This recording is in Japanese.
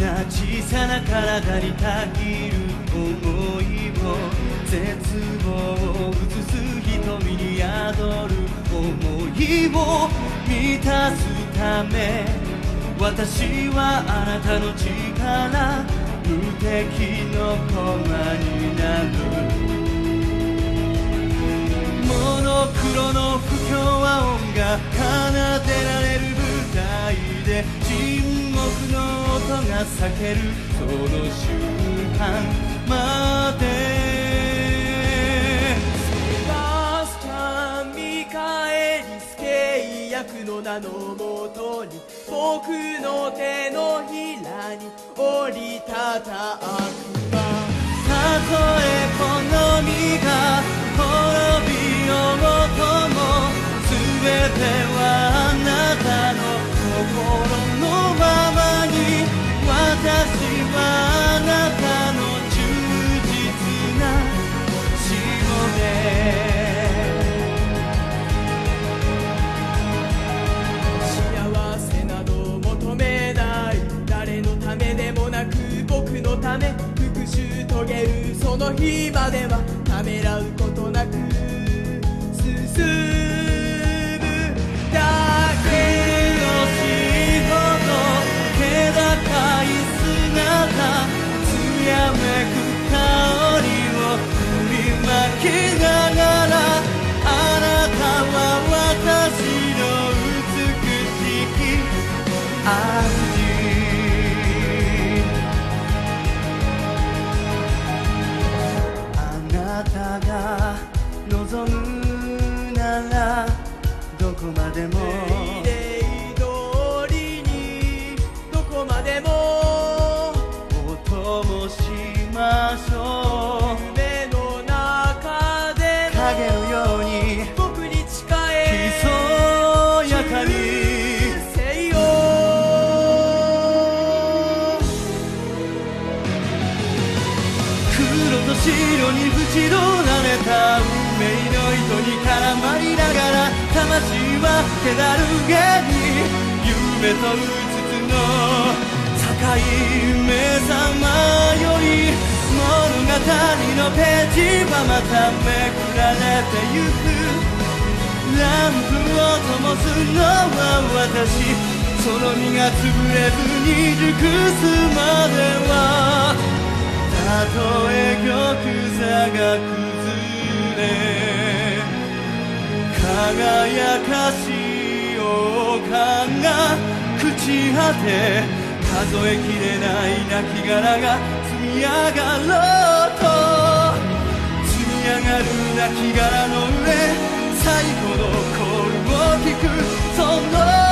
な小さな体にたぎる思いを絶望を映す瞳に宿る。思いを満たすため私はあなたの力無敵の駒になるモノクロの不協和音が奏でられる舞台での音が裂ける。その瞬間まで。バスチャンミカエリスケイ役の名のもとに僕の手のひらに降りたた悪魔。たとえこの身がため復讐遂げるその日まではためらうことなく。ならどこまでも。どこまでも。お供しましょう。夢の中でも。影のように僕に誓え。ひそやかに。せよ。黒と白に縁取られたに絡まりながら魂は気だるげに夢とうつつの境目覚まより物語のページはまためくられてゆくランプを灯すのは私その身が潰れずに熟すまではたとえ玉座が崩輝かしい王冠が朽ち果て数えきれない亡きがが積み上がろうと積み上がる亡きがの上最後のコールを聞くその